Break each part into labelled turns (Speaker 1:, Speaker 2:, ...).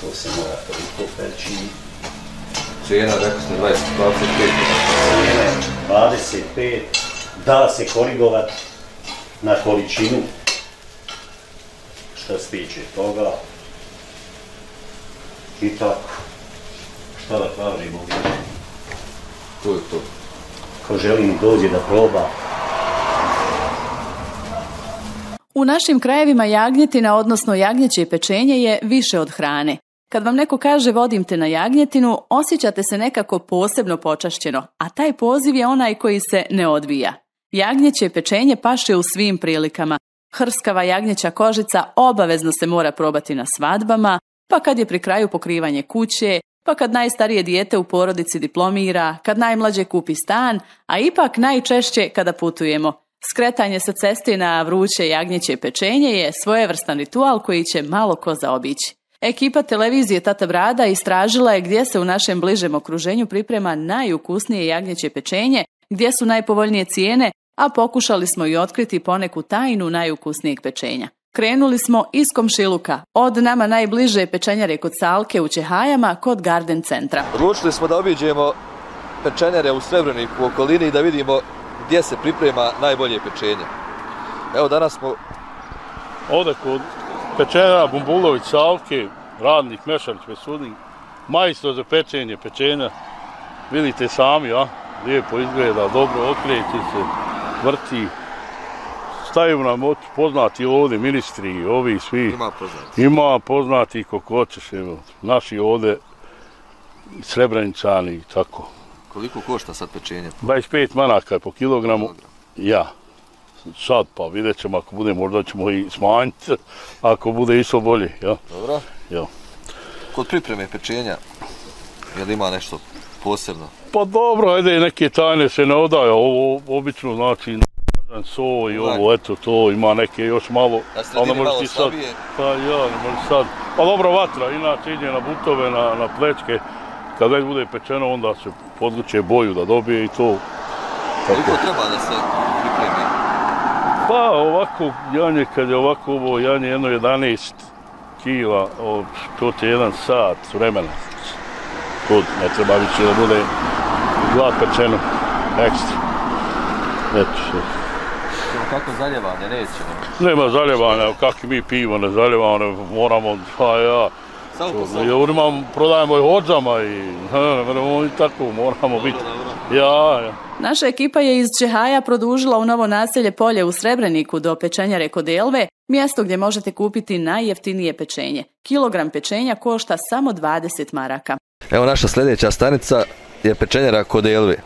Speaker 1: to se mora toliko peći.
Speaker 2: Cijena, rekao ste 20, 25.
Speaker 1: Cijena je 25, da se korigovat na količinu što se tiče toga. I tako. Šta da kažemo?
Speaker 2: To je to.
Speaker 1: Ko želim dođe da proba,
Speaker 3: U našim krajevima jagnjetina, odnosno jagnjeće pečenje je više od hrane. Kad vam neko kaže vodim te na jagnjetinu, osjećate se nekako posebno počašćeno, a taj poziv je onaj koji se ne odvija. Jagnjeće pečenje paše u svim prilikama. Hrskava jagnjeća kožica obavezno se mora probati na svadbama, pa kad je pri kraju pokrivanje kuće, pa kad najstarije dijete u porodici diplomira, kad najmlađe kupi stan, a ipak najčešće kada putujemo – Skretanje sa ceste na vruće jagnjeće pečenje je svojevrstan ritual koji će malo ko zaobići. Ekipa televizije Tata Brada istražila je gdje se u našem bližem okruženju priprema najukusnije jagnjeće pečenje, gdje su najpovoljnije cijene, a pokušali smo i otkriti poneku tajnu najukusnijeg pečenja. Krenuli smo iz komšiluka, od nama najbliže pečenjare kod Salke u Čehajama kod Garden centra.
Speaker 2: Odlučili smo da obiđemo pečenjare u Srebreniku u okolini i da vidimo gdje se priprema najbolje pečenje. Evo danas smo...
Speaker 4: Ovdje kod pečenja Bumbulović Savke, radnik Mešanić Vesudin, majstor za pečenje pečenja. Vidite sami, a? Lijepo izgleda, dobro okreći se, vrti. Staju nam poznati ovdje ministri, ovi svi.
Speaker 2: Ima poznati.
Speaker 4: Ima poznati kako hoćeš, evo. Naši ovdje srebreničani, tako.
Speaker 2: Koliko košta sad pečenje?
Speaker 4: 25 manaka po kilogramu. Ja. Sad pa vidjet ćemo ako bude, možda ćemo i smanjiti, ako bude isto bolje. Ja.
Speaker 2: Dobro.
Speaker 4: Ja.
Speaker 2: Kod pripreme pečenja, je li ima nešto posebno?
Speaker 4: Pa dobro, ajde, neke tajne se ne odaje, ovo obično znači so i ovo, eto to, ima neke još malo.
Speaker 2: A sredini malo sad, slabije?
Speaker 4: Pa ja, ne može sad. Pa dobro, vatra, inače ide na butove, na, na plečke, kad već bude pečeno, onda se podluče boju da dobije i to.
Speaker 2: Koliko treba da se?
Speaker 4: Pa ovako, janje, kad je ovako ovo janje, jedno 11 kila, o, to je jedan sat vremena. To ne treba više da bude glad pečeno, ekstra. Eto,
Speaker 2: kako zaljevanje, neće?
Speaker 4: Nema zaljevanja, kako mi pivo ne zaljevanje, moramo, pa ja, Jer imam, prodajemo i hođama i ne, i tako moramo biti. Ja, ja.
Speaker 3: Naša ekipa je iz Čehaja produžila u novo naselje polje u Srebreniku do pečenjare kod Elve, mjesto gdje možete kupiti najjeftinije pečenje. Kilogram pečenja košta samo 20 maraka.
Speaker 2: Evo naša sljedeća stanica je pečenjara kod Elve.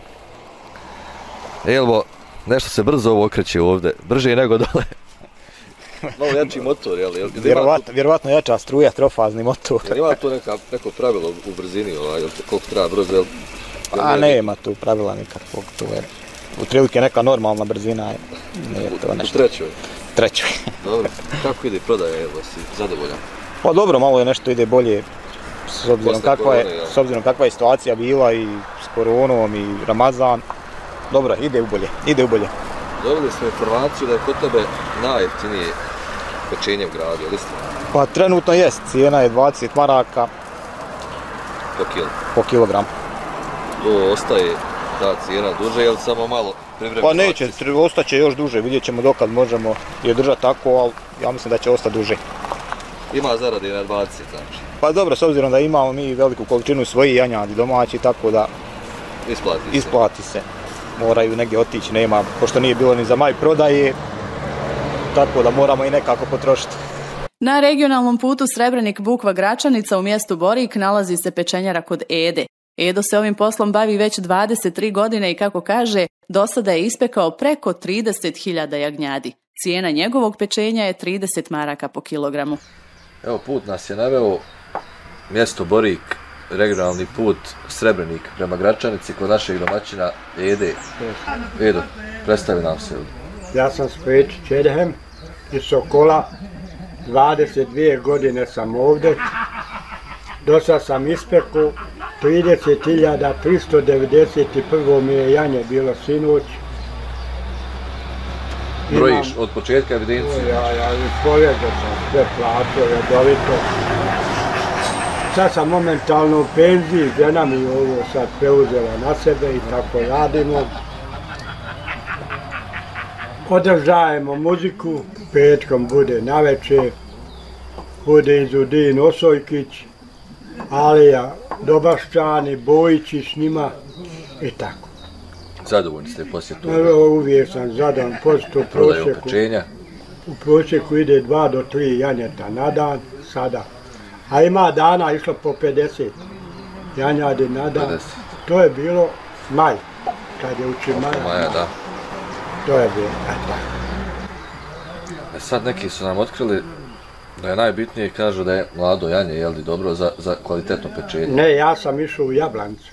Speaker 2: Elvo, nešto se brzo ovo okreće ovdje, brže nego dole. Malo jači motor, jel? jel
Speaker 5: vjerovatno, tu... vjerovatno jača struja, trofazni motor.
Speaker 2: Jel ima tu neka, neko pravilo u brzini, ovaj, koliko treba brzo, jel?
Speaker 5: A nema tu pravila nikakvog, tu je u trilike neka normalna brzina, je, nije to nešto.
Speaker 2: U trećoj?
Speaker 5: Trećoj.
Speaker 2: dobro, kako ide prodaja, evo, si zadovoljan?
Speaker 5: Pa dobro, malo je nešto ide bolje, s obzirom, kakva je, s obzirom kakva je situacija bila i s koronom i Ramazan. Dobro, ide u bolje, ide u bolje.
Speaker 2: Dobili smo informaciju da je kod tebe najjeftinije pečenje u gradu, ili ste?
Speaker 5: Pa trenutno jest, cijena je 20 maraka
Speaker 2: po, kilo.
Speaker 5: po kilogram.
Speaker 2: To ostaje ta cijena duže, ili samo malo privremeno?
Speaker 5: Pa neće, ostaće još duže, vidjet ćemo dokad možemo je držati tako, ali ja mislim da će ostati duže.
Speaker 2: Ima zarade na 20, znači?
Speaker 5: Pa dobro, s obzirom da imamo mi veliku količinu svojih janjadi domaći, tako da
Speaker 2: isplati se.
Speaker 5: Isplati se. Moraju negdje otići, nema, pošto nije bilo ni za maj prodaje, tako da moramo i nekako potrošiti.
Speaker 3: Na regionalnom putu Srebrenik Bukva Gračanica u mjestu Borik nalazi se pečenjara kod Ede. Edo se ovim poslom bavi već 23 godine i kako kaže, do sada je ispekao preko 30.000 jagnjadi. Cijena njegovog pečenja je 30 maraka po kilogramu.
Speaker 2: Evo put nas je naveo mjesto Borik, regionalni put Srebrenik prema Gračanici kod našeg domaćina Ede. Edo, predstavi nam se.
Speaker 6: Ja sam Speči Čedehem iz Sokola. 22 godine sam ovde. Dosa sam ispeku. 30.391. mi je janje bilo sinoć.
Speaker 2: Brojiš od početka evidencije?
Speaker 6: Ja, ja, poljega sam sve platio, redovito. sad sam momentalno u penziji, žena mi ovo sad preuzela na sebe i tako radimo. Održajemo muziku, petkom bude na večer, bude Izudin Osojkić, Alija Dobašćani, Bojići s njima i tako.
Speaker 2: Zadovoljni ste poslije toga?
Speaker 6: Evo, uvijek sam zadan posto u prosjeku.
Speaker 2: pečenja.
Speaker 6: U prosjeku ide dva do tri janjeta na dan, sada. A ima dana išlo po 50 janjadi na dan.
Speaker 2: 50.
Speaker 6: To je bilo maj, kad je uči maja.
Speaker 2: Maja, da.
Speaker 6: To je bilo, eto.
Speaker 2: E sad neki su nam otkrili da je najbitnije, kažu da je mlado janje, jel di dobro, za, za kvalitetno pečenje.
Speaker 6: Ne, ja sam išao u Jablancu,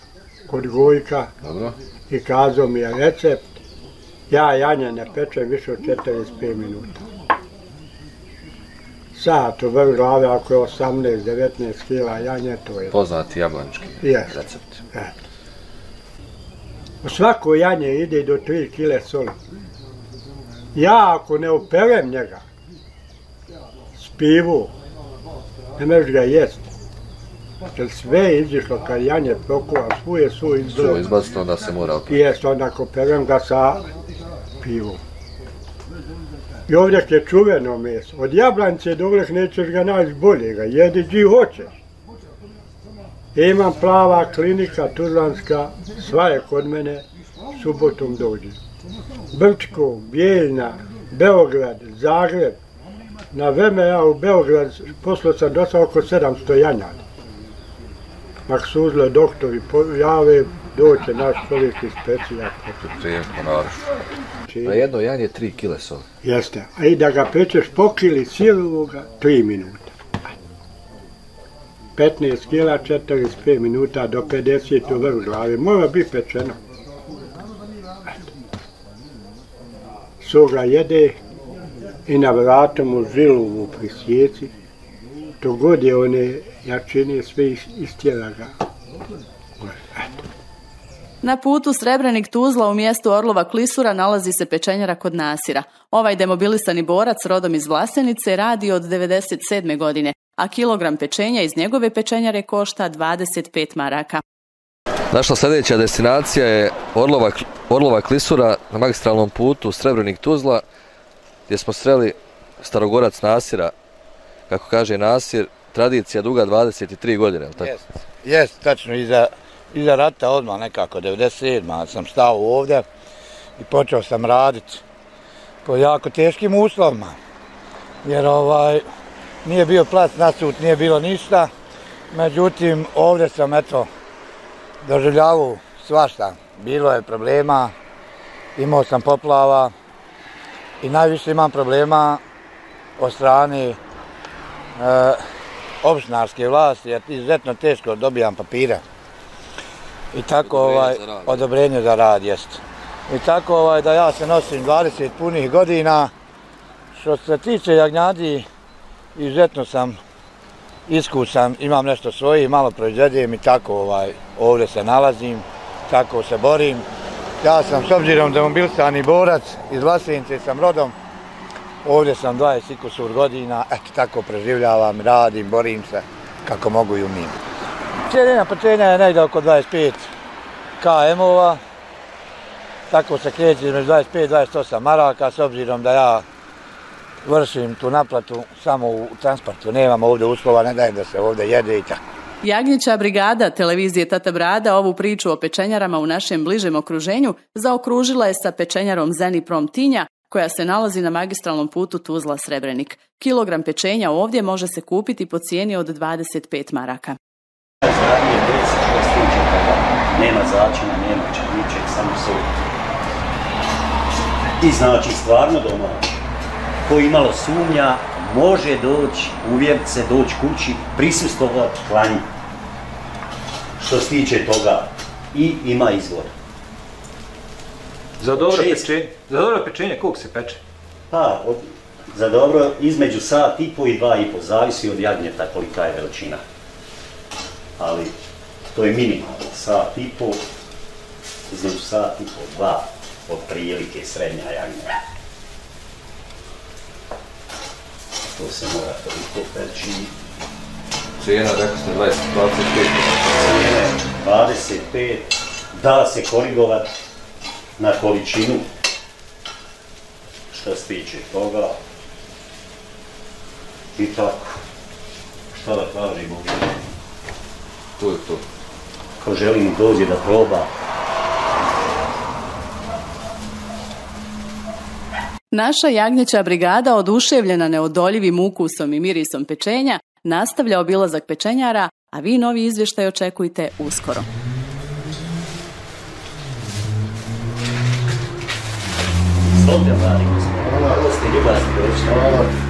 Speaker 6: kod Gojka,
Speaker 2: Dobro.
Speaker 6: i kazao mi je recept. Ja janje ne pečem više od 45 minuta. Sat u vrh glave, ako je 18-19 kila janje, to je.
Speaker 2: Poznati jablanički
Speaker 6: Jest.
Speaker 2: recept.
Speaker 6: Eto. U svako janje ide do 3 kile soli. Ja ako ne operem njega pivu, ne možeš ga jest. Jer sve je izišlo kad janje prokuva, svu je su
Speaker 2: Su
Speaker 6: izbilo.
Speaker 2: izbaciti, onda se mora opet.
Speaker 6: Jest, onda ako perem ga sa pivom. I ovdje je čuveno meso. Od jablance do ovdje nećeš ga naći boljega. Jedi gdje hoćeš. Imam plava klinika tuzlanska, sva je kod mene, subotom dođe. Brčko, Bijeljna, Beograd, Zagreb. Na vreme ja u Beograd poslo sam dosao oko 700 janjada. Mak su uzle doktori jave, doće naš čovjek iz specija.
Speaker 2: Prijem po narušu. Na jedno janje 3 kile soli.
Speaker 6: Jeste. A i da ga pečeš po kili sirovoga, 3 minuta. 15 kila, 45 minuta do 50 u vrh glave. Mora biti pečeno. Soga jede i na vratu mu žilu pri sjeci. To god je one jačine sve is- istjera ga.
Speaker 3: Na putu Srebrenik Tuzla u mjestu Orlova Klisura nalazi se pečenjara kod Nasira. Ovaj demobilisani borac rodom iz Vlasenice radi od 97. godine, a kilogram pečenja iz njegove pečenjare košta 25 maraka.
Speaker 2: Naša sljedeća destinacija je Orlova, Orlova Klisura na magistralnom putu Srebrenik Tuzla, gdje smo sreli starogorac Nasira, kako kaže Nasir, tradicija duga 23 godine, jel tako?
Speaker 7: Jest, jest, tačno, iza, iza rata odmah nekako, 97. sam stao ovdje i počeo sam raditi po jako teškim uslovima. Jer ovaj, nije bio plac nasut, nije bilo ništa. Međutim, ovdje sam eto, doživljavao svašta. Bilo je problema, imao sam poplava i najviše imam problema od strane e, opštinarske vlasti, jer izuzetno teško dobijam papire. I tako
Speaker 2: Odobrenje
Speaker 7: ovaj,
Speaker 2: za rad.
Speaker 7: odobrenje za rad, jest. I tako ovaj, da ja se nosim 20 punih godina. Što se tiče jagnjadi, izuzetno sam iskusan, imam nešto svoje, malo proizvedem i tako ovaj, ovdje se nalazim, tako se borim. Ja sam s obzirom da sam mobilisani borac, iz Vlasince sam rodom, ovdje sam 20 kusur godina, eto tako preživljavam, radim, borim se kako mogu i umijem. Cijelina pečenja je negdje oko 25 km-ova, tako se kreće između 25-28 maraka, s obzirom da ja vršim tu naplatu samo u transportu, nemam ovdje uslova, ne dajem da se ovdje jede i tako.
Speaker 3: Jagnjića brigada televizije Tata Brada ovu priču o pečenjarama u našem bližem okruženju zaokružila je sa pečenjarom Zeni Tinja, koja se nalazi na magistralnom putu Tuzla Srebrenik. Kilogram pečenja ovdje može se kupiti po cijeni od 25 maraka.
Speaker 1: Zadnje desi što. Nema začina, nema čak samo sol. I znači stvarno doma, ko imalo sumnja, može doći, uvjeriti se, doći kući, prisustovati klanju. Što se tiče toga. I ima izvor.
Speaker 5: Za dobro
Speaker 1: Šest.
Speaker 5: pečenje, za dobro pečenje koliko se peče?
Speaker 1: Pa, od, za dobro, između sat i po i dva i po, zavisi od jagnjeta kolika je veličina. Ali, to je minimalno, sat i po, između sat i po, dva, od prilike srednja jagnja. To se mora toliko peći.
Speaker 2: cijena, rekli ste 20, 25.
Speaker 1: cijene 25, da se korigovat na količinu što se tiče toga. I tako. Šta da kažemo?
Speaker 2: To je to.
Speaker 1: Ko želim dođe da proba,
Speaker 3: Naša jagnjeća brigada, oduševljena neodoljivim ukusom i mirisom pečenja, nastavlja obilazak pečenjara, a vi novi izvještaj očekujte uskoro.
Speaker 1: Slobodno, mladi gospodin. Ovo ste ljubazni došli.